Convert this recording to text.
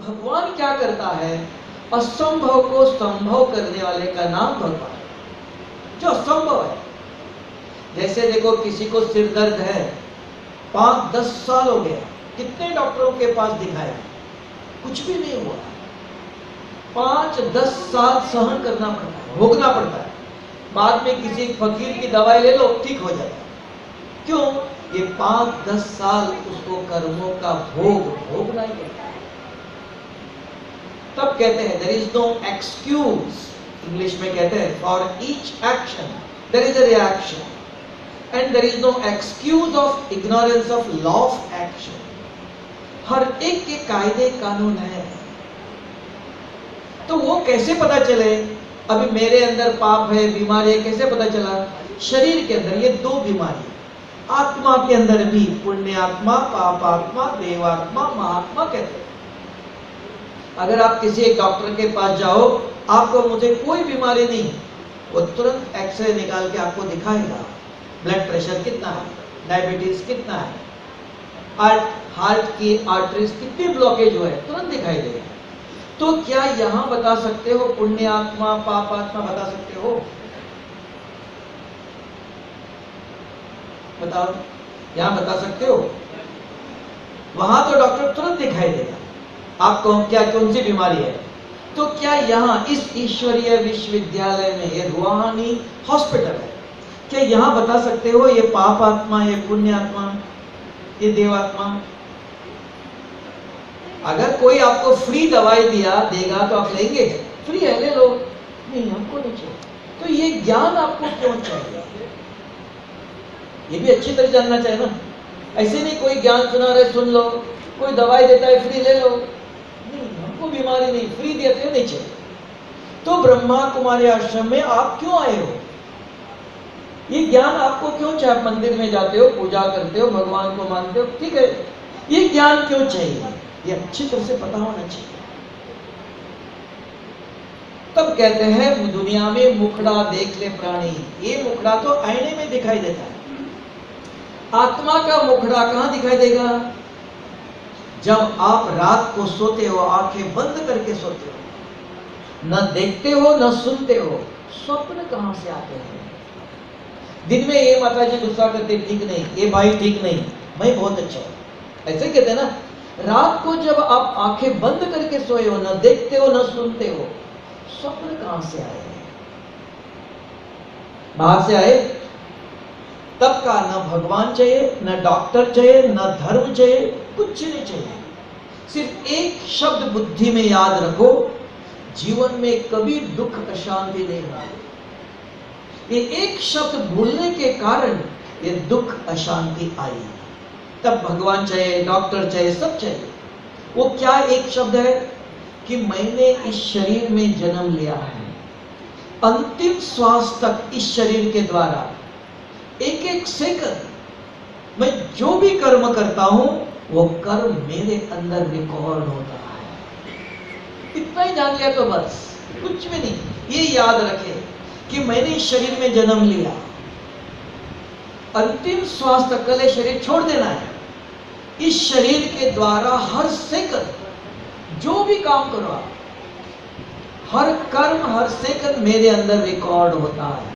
भगवान क्या करता है? असंभव को संभव करने वाले का नाम भगवान। जो असंभव है। जैसे देखो, किसी को सिर दर्द है, पाँच, दस साल हो गया। कितने डॉक्टरों के पास दिखाया कुछ भी नहीं हुआ। पाँच, दस साल सहन करना पड़ता है, भोगना पड़ता है। बाद में किसी फकीर की दवाई ले लो, ठीक हो जाता है। क्यों? ये पाँच, दस साल उसको कर्मों का भोग, भोगना ही पड़ता है। तब कहते हैं there is no excuse English में कहते हैं for each action there is a reaction and there is no excuse of ignorance of law of action हर एक के कायदे कानून है। तो वो कैसे पता चले? अभी मेरे अंदर पाप है, बीमारी है, कैसे पता चला? शरीर के अंदर, ये दो बीमारी आत्मा के अंदर भी पुण्य आत्मा, पाप आत्मा, देवात्मा, महात्मा कहते हैं। अगर आप किसी एक डॉक्टर के पास जाओ, आपको मुझे कोई बीमारी नहीं, वो तुरंत एक्सरे निकाल के आपको दिखाएगा ब्लड प्रेशर कितना है डायबिटीज़ कितना है हार्ट हार्ट की आर्टरीज कितनी ब्लॉकेज हुआ है, तुरंत दिखाई देगा। तो क्या यहाँ बता सकते हो पुण्य आत्मा पाप आत्मा बता सकते हो? बताओ, यहाँ बता सकते हो? वहाँ तो डॉक्टर तुरंत दिखाई देगा। आपको क्या, कौन सी बीमारी है? तो क्या यहाँ इस ईश्वरीय विश्वविद्यालय में ये रूहानी हॉस्पिटल है? क्या यहाँ बता सकते हो ये पाप आत्मा, ये पुण्य आत्मा, ये देवात्मा अगर कोई आपको फ्री दवाई दिया, देगा तो आप लेंगे फ्री है, ले लो। नहीं, हमको नहीं चाहिए। तो ये ज्ञान आपको क्यों चाहिए? ये भी अच्छी तरह जानना चाहिए ना। ऐसे नहीं कोई ज्ञान सुना रहे, सुन लो। कोई दवाई देता है, फ्री ले लो। हमको बीमारी नहीं, फ्री देते हो चाहिए तो ब्रह्मा कुमारी आश्रम में आप क्यों आए हो? ये ज्ञान आपको क्यों चाहिए मंदिर में जाते हो, पूजा करते हो, भगवान को मानते हो, ठीक है? ये ज्ञान क्यों चाहिए? ये अच्छी तरह से पता होना चाहिए। तब कहते हैं, दुनिया में मुखड़ा देख ले प्राणी। ये मुखड़ा तो आईने में दिखाई देता है। आत्मा का मुखड़ा कहाँ दिखाई देगा? जब आप रात को सोते हो, आँखें बंद करके सोते हो, न देखते हो, न सुनते हो, स्वप्न कहाँ से आते हैं? दिन में ये माता जी गुस्सा करते, ठीक नहीं, ये भाई ठीक नहीं, मैं बहुत अच्छा हूँ। ऐसे कहते हैं ना, रात को जब आप आँखें बंद करके सोए हो, न देखते हो, न सुनते हो, स्वप्न कहाँ से आए बाहर से आए, तब का न भगवान चाहिए, न डॉक्टर चाहिए, न धर्म चाहिए कुछ नहीं चाहिए। सिर्फ़ एक शब्द बुद्धि में याद रखो, जीवन में कभी दुख अशांति नहीं होगी ये एक शब्द भूलने के कारण ये दुख अशांति आई। तब भगवान चाहिए, डॉक्टर चाहिए, सब चाहिए। वो क्या एक शब्द है? कि मैंने इस शरीर में जन्म लिया है। अंतिम श्वास तक इस शरीर के द्वारा एक एक सेकंड मैं जो भी कर्म करता हूँ वो कर्म मेरे अंदर रिकॉर्ड होता है। इतना ही जान लिया तो बस, कुछ भी नहीं। ये याद रखे कि मैंने इस शरीर में जन्म लिया। अंतिम श्वास तक कल शरीर छोड़ देना है। इस शरीर के द्वारा हर सेकंड जो भी काम करो हर कर्म, हर सेकंड मेरे अंदर रिकॉर्ड होता है।